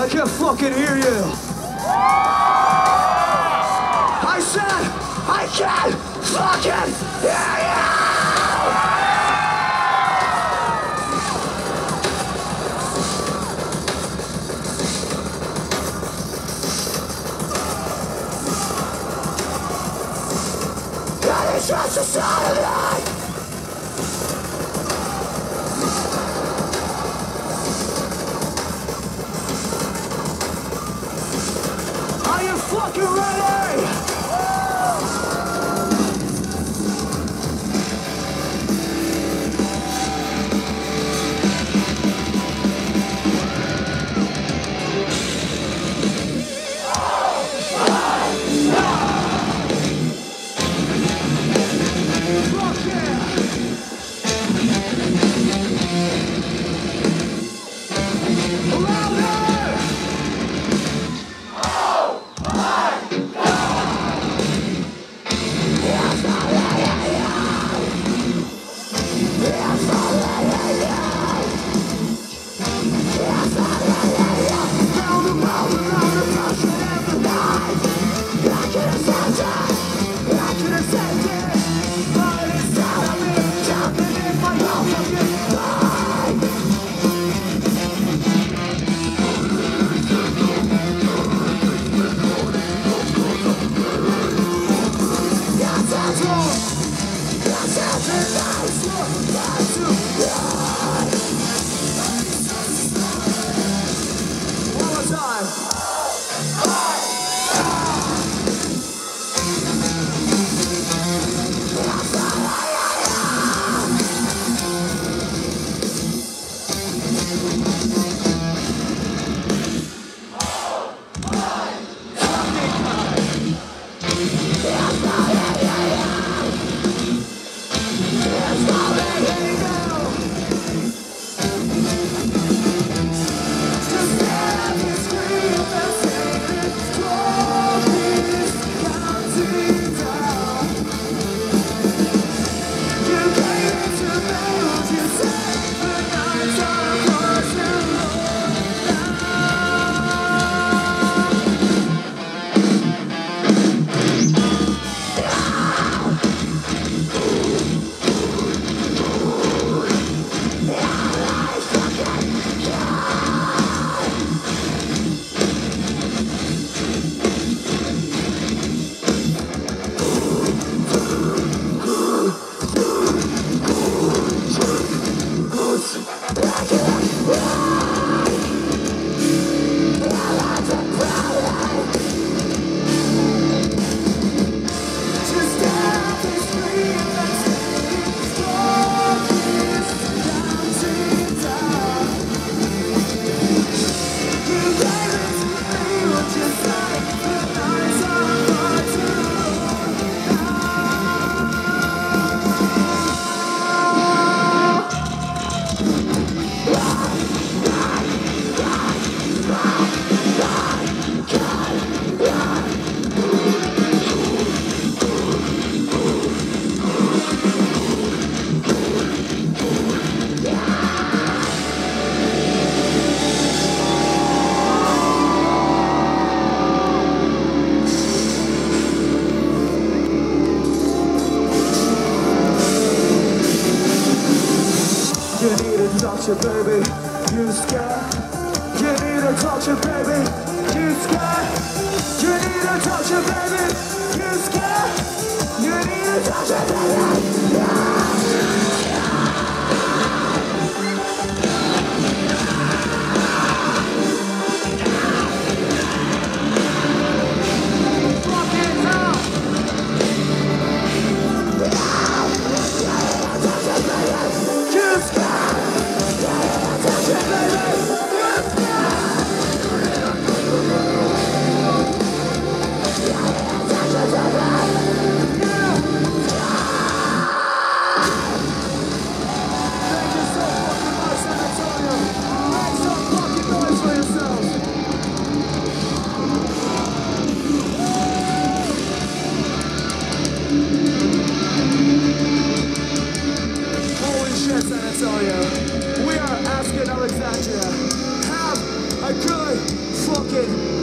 I can't fucking hear you. I said, I can't fucking hear you! Just a sign of You doctor, baby. You scared? You need a doctor, baby. You scared? You need a doctor, baby. You scared? You need a doctor, baby. Celia. We are Asking Alexandria. Have a good fucking